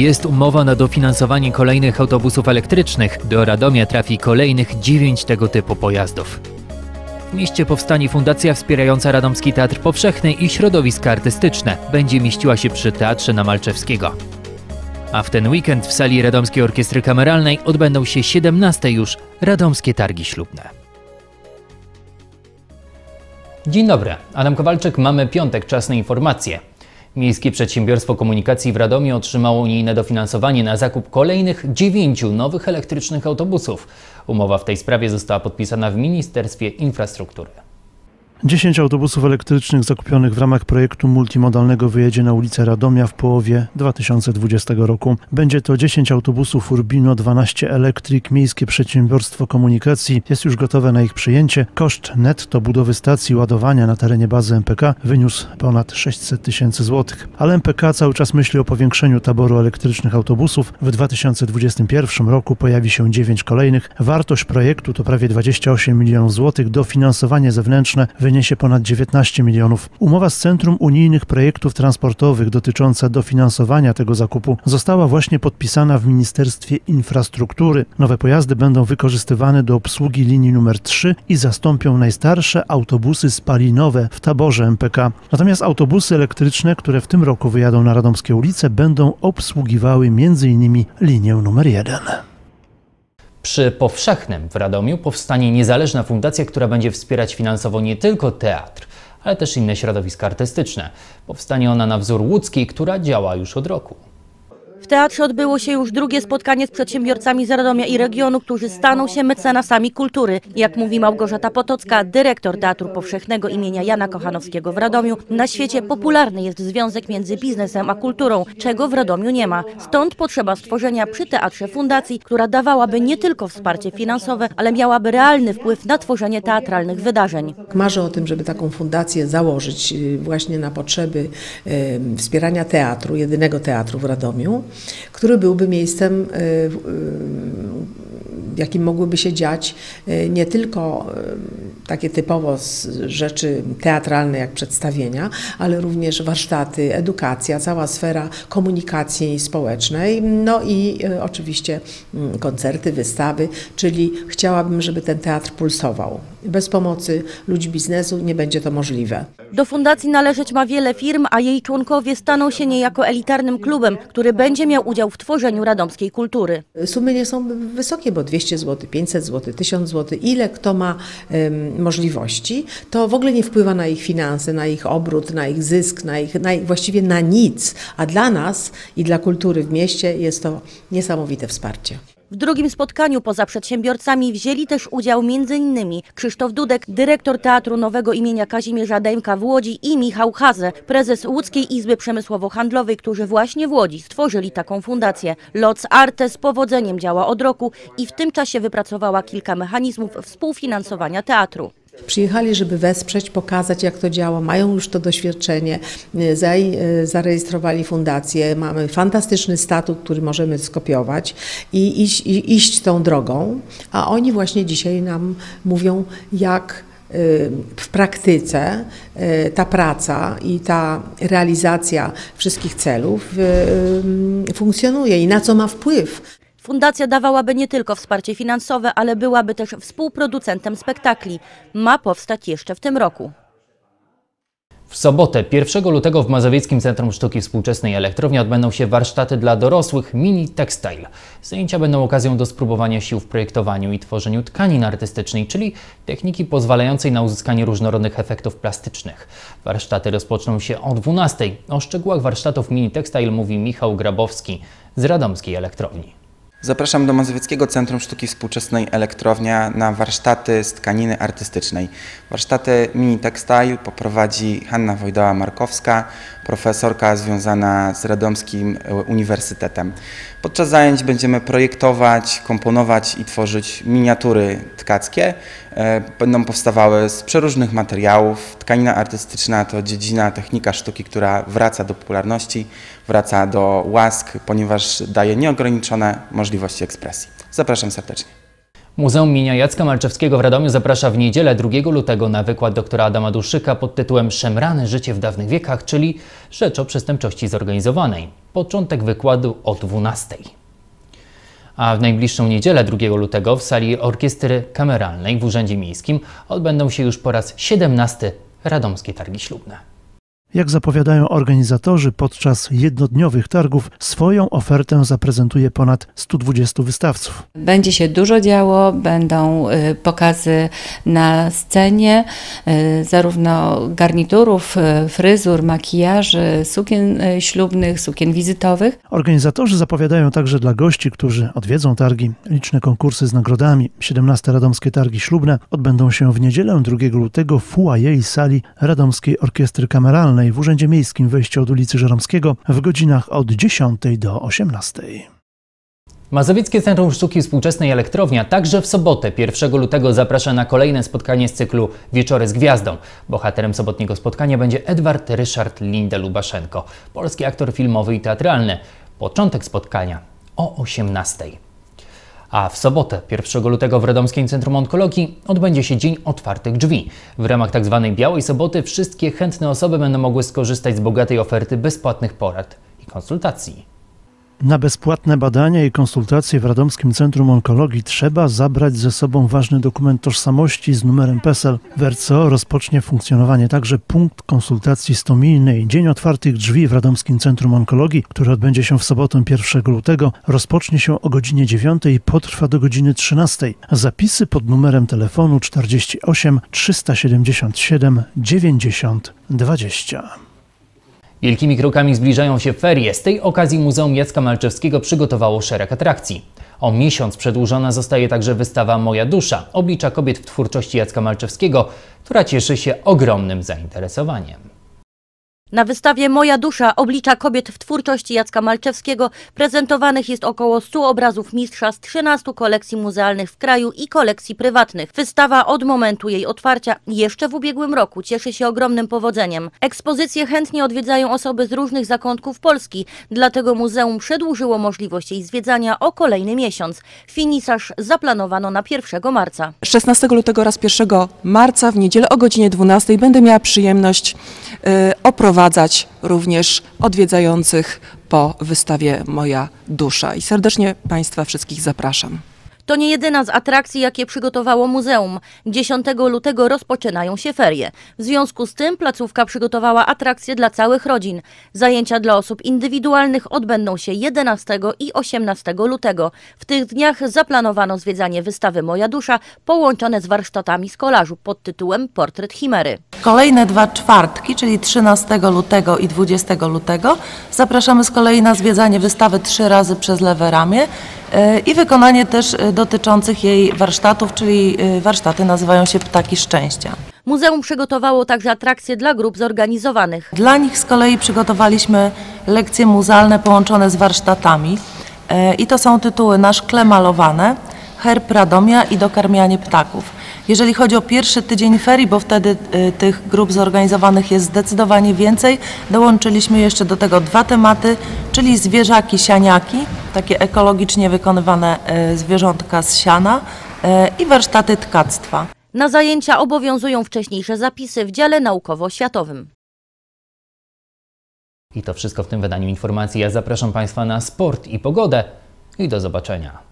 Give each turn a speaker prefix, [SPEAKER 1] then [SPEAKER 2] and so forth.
[SPEAKER 1] Jest umowa na dofinansowanie kolejnych autobusów elektrycznych. Do Radomia trafi kolejnych 9 tego typu pojazdów. W mieście powstanie fundacja wspierająca Radomski Teatr Powszechny i środowiska artystyczne. Będzie mieściła się przy Teatrze na Malczewskiego. A w ten weekend w sali Radomskiej Orkiestry Kameralnej odbędą się 17 już Radomskie Targi Ślubne. Dzień dobry, Adam Kowalczyk, mamy piątek, czas na informacje. Miejskie Przedsiębiorstwo Komunikacji w Radomiu otrzymało unijne dofinansowanie na zakup kolejnych dziewięciu nowych elektrycznych autobusów. Umowa w tej sprawie została podpisana w Ministerstwie Infrastruktury.
[SPEAKER 2] 10 autobusów elektrycznych zakupionych w ramach projektu multimodalnego wyjedzie na ulicę Radomia w połowie 2020 roku. Będzie to 10 autobusów Urbino 12 Electric. Miejskie Przedsiębiorstwo Komunikacji jest już gotowe na ich przyjęcie. Koszt netto budowy stacji ładowania na terenie bazy MPK wyniósł ponad 600 tysięcy złotych. Ale MPK cały czas myśli o powiększeniu taboru elektrycznych autobusów. W 2021 roku pojawi się 9 kolejnych. Wartość projektu to prawie 28 milionów złotych. Dofinansowanie zewnętrzne wyniesie ponad 19 milionów. Umowa z Centrum Unijnych Projektów Transportowych dotycząca dofinansowania tego zakupu została właśnie podpisana w Ministerstwie Infrastruktury. Nowe pojazdy będą wykorzystywane do obsługi linii numer 3 i zastąpią najstarsze autobusy spalinowe w taborze MPK. Natomiast autobusy elektryczne, które w tym roku wyjadą na radomskie ulice, będą obsługiwały m.in. linię numer 1.
[SPEAKER 1] Przy Powszechnym w Radomiu powstanie niezależna fundacja, która będzie wspierać finansowo nie tylko teatr, ale też inne środowiska artystyczne. Powstanie ona na wzór łódzkiej, która działa już od roku.
[SPEAKER 3] W teatrze odbyło się już drugie spotkanie z przedsiębiorcami z Radomia i regionu, którzy staną się mecenasami kultury. Jak mówi Małgorzata Potocka, dyrektor Teatru Powszechnego imienia Jana Kochanowskiego w Radomiu, na świecie popularny jest związek między biznesem a kulturą, czego w Radomiu nie ma. Stąd potrzeba stworzenia przy teatrze fundacji, która dawałaby nie tylko wsparcie finansowe, ale miałaby realny wpływ na tworzenie teatralnych wydarzeń.
[SPEAKER 4] Marzę o tym, żeby taką fundację założyć y, właśnie na potrzeby y, wspierania teatru, jedynego teatru w Radomiu który byłby miejscem, y, y, w jakim mogłyby się dziać y, nie tylko takie typowo rzeczy teatralne jak przedstawienia, ale również warsztaty, edukacja, cała sfera komunikacji społecznej, no i oczywiście mm, koncerty, wystawy, czyli chciałabym, żeby ten teatr pulsował. Bez pomocy ludzi biznesu nie będzie to możliwe.
[SPEAKER 3] Do fundacji należeć ma wiele firm, a jej członkowie staną się niejako elitarnym klubem, który będzie miał udział w tworzeniu radomskiej kultury.
[SPEAKER 4] Sumy nie są wysokie, bo 200 zł, 500 zł, 1000 zł, ile kto ma możliwości, to w ogóle nie wpływa na ich finanse, na ich obrót, na ich zysk, na ich, na, właściwie na nic. A dla nas i dla kultury w mieście jest to niesamowite wsparcie.
[SPEAKER 3] W drugim spotkaniu poza przedsiębiorcami wzięli też udział m.in. Krzysztof Dudek, dyrektor Teatru Nowego imienia Kazimierza Dejmka w Łodzi i Michał Haze, prezes Łódzkiej Izby Przemysłowo-Handlowej, którzy właśnie w Łodzi stworzyli taką fundację. Loc Arte z powodzeniem działa od roku i w tym czasie wypracowała kilka mechanizmów współfinansowania teatru.
[SPEAKER 4] Przyjechali, żeby wesprzeć, pokazać jak to działa, mają już to doświadczenie, zarejestrowali fundację, mamy fantastyczny statut, który możemy skopiować i iść, i iść tą drogą, a oni właśnie dzisiaj nam mówią, jak y, w praktyce y, ta praca i ta realizacja wszystkich celów y, funkcjonuje i na co ma wpływ.
[SPEAKER 3] Fundacja dawałaby nie tylko wsparcie finansowe, ale byłaby też współproducentem spektakli. Ma powstać jeszcze w tym roku.
[SPEAKER 1] W sobotę 1 lutego w Mazowieckim Centrum Sztuki Współczesnej Elektrowni odbędą się warsztaty dla dorosłych Mini Textile. Zajęcia będą okazją do spróbowania sił w projektowaniu i tworzeniu tkanin artystycznej, czyli techniki pozwalającej na uzyskanie różnorodnych efektów plastycznych. Warsztaty rozpoczną się o 12. O szczegółach warsztatów Mini Textile mówi Michał Grabowski z Radomskiej Elektrowni.
[SPEAKER 5] Zapraszam do Mazowieckiego Centrum Sztuki Współczesnej Elektrownia na warsztaty z tkaniny artystycznej. Warsztaty Mini Textile poprowadzi Hanna Wojdoła-Markowska, profesorka związana z Radomskim Uniwersytetem. Podczas zajęć będziemy projektować, komponować i tworzyć miniatury tkackie. E, będą powstawały z przeróżnych materiałów. Tkanina artystyczna to dziedzina, technika sztuki, która wraca do popularności, wraca do łask, ponieważ daje nieograniczone możliwości ekspresji. Zapraszam serdecznie.
[SPEAKER 1] Muzeum imienia Jacka Malczewskiego w Radomiu zaprasza w niedzielę 2 lutego na wykład doktora Adama Duszyka pod tytułem Szemrane życie w dawnych wiekach, czyli Rzecz o przestępczości zorganizowanej. Początek wykładu o 12. A w najbliższą niedzielę 2 lutego w sali Orkiestry Kameralnej w Urzędzie Miejskim odbędą się już po raz 17 Radomskie Targi Ślubne.
[SPEAKER 2] Jak zapowiadają organizatorzy, podczas jednodniowych targów swoją ofertę zaprezentuje ponad 120 wystawców.
[SPEAKER 6] Będzie się dużo działo, będą y, pokazy na scenie, y, zarówno garniturów, y, fryzur, makijaży, sukien ślubnych, sukien wizytowych.
[SPEAKER 2] Organizatorzy zapowiadają także dla gości, którzy odwiedzą targi, liczne konkursy z nagrodami. 17 Radomskie Targi Ślubne odbędą się w niedzielę 2 lutego w foyer sali Radomskiej Orkiestry Kameralnej w Urzędzie Miejskim wejście od ulicy Żeromskiego w godzinach od 10 do 18.
[SPEAKER 1] Mazowieckie Centrum Sztuki Współczesnej Elektrownia także w sobotę 1 lutego zaprasza na kolejne spotkanie z cyklu Wieczory z Gwiazdą. Bohaterem sobotniego spotkania będzie Edward Ryszard Linde-Lubaszenko, polski aktor filmowy i teatralny. Początek spotkania o 18. A w sobotę, 1 lutego w Radomskim Centrum Onkologii odbędzie się Dzień Otwartych Drzwi. W ramach tzw. Tak Białej Soboty wszystkie chętne osoby będą mogły skorzystać z bogatej oferty bezpłatnych porad i konsultacji.
[SPEAKER 2] Na bezpłatne badania i konsultacje w Radomskim Centrum Onkologii trzeba zabrać ze sobą ważny dokument tożsamości z numerem PESEL. W RCO rozpocznie funkcjonowanie także punkt konsultacji stomijnej. Dzień Otwartych Drzwi w Radomskim Centrum Onkologii, który odbędzie się w sobotę 1 lutego, rozpocznie się o godzinie 9 i potrwa do godziny 13. Zapisy pod numerem telefonu 48 377 90 20.
[SPEAKER 1] Wielkimi krokami zbliżają się ferie. Z tej okazji Muzeum Jacka Malczewskiego przygotowało szereg atrakcji. O miesiąc przedłużona zostaje także wystawa Moja Dusza, oblicza kobiet w twórczości Jacka Malczewskiego, która cieszy się ogromnym zainteresowaniem.
[SPEAKER 3] Na wystawie Moja dusza oblicza kobiet w twórczości Jacka Malczewskiego prezentowanych jest około 100 obrazów mistrza z 13 kolekcji muzealnych w kraju i kolekcji prywatnych. Wystawa od momentu jej otwarcia jeszcze w ubiegłym roku cieszy się ogromnym powodzeniem. Ekspozycje chętnie odwiedzają osoby z różnych zakątków Polski, dlatego muzeum przedłużyło możliwość jej zwiedzania o kolejny miesiąc. Finisaż zaplanowano na 1 marca.
[SPEAKER 7] 16 lutego oraz 1 marca w niedzielę o godzinie 12 będę miała przyjemność yy, oprowadzić wprowadzać również odwiedzających po wystawie Moja Dusza. I serdecznie Państwa wszystkich zapraszam.
[SPEAKER 3] To nie jedyna z atrakcji, jakie przygotowało muzeum. 10 lutego rozpoczynają się ferie. W związku z tym placówka przygotowała atrakcje dla całych rodzin. Zajęcia dla osób indywidualnych odbędą się 11 i 18 lutego. W tych dniach zaplanowano zwiedzanie wystawy Moja Dusza połączone z warsztatami z kolażu pod tytułem Portret Chimery.
[SPEAKER 8] Kolejne dwa czwartki, czyli 13 lutego i 20 lutego, zapraszamy z kolei na zwiedzanie wystawy trzy razy przez lewe ramię i wykonanie też e, dotyczących jej warsztatów, czyli e, warsztaty nazywają się Ptaki Szczęścia.
[SPEAKER 3] Muzeum przygotowało także atrakcje dla grup zorganizowanych.
[SPEAKER 8] Dla nich z kolei przygotowaliśmy lekcje muzealne połączone z warsztatami i to są tytuły Na szkle malowane, Herb Radomia i Dokarmianie ptaków. Jeżeli chodzi o pierwszy tydzień ferii, bo wtedy y, tych grup zorganizowanych jest zdecydowanie więcej, dołączyliśmy jeszcze do tego dwa tematy, czyli zwierzaki, sianiaki, takie ekologicznie wykonywane y, zwierzątka z siana y, i warsztaty tkactwa.
[SPEAKER 3] Na zajęcia obowiązują wcześniejsze zapisy w dziale naukowo-światowym.
[SPEAKER 1] I to wszystko w tym wydaniu informacji. Ja zapraszam Państwa na sport i pogodę i do zobaczenia.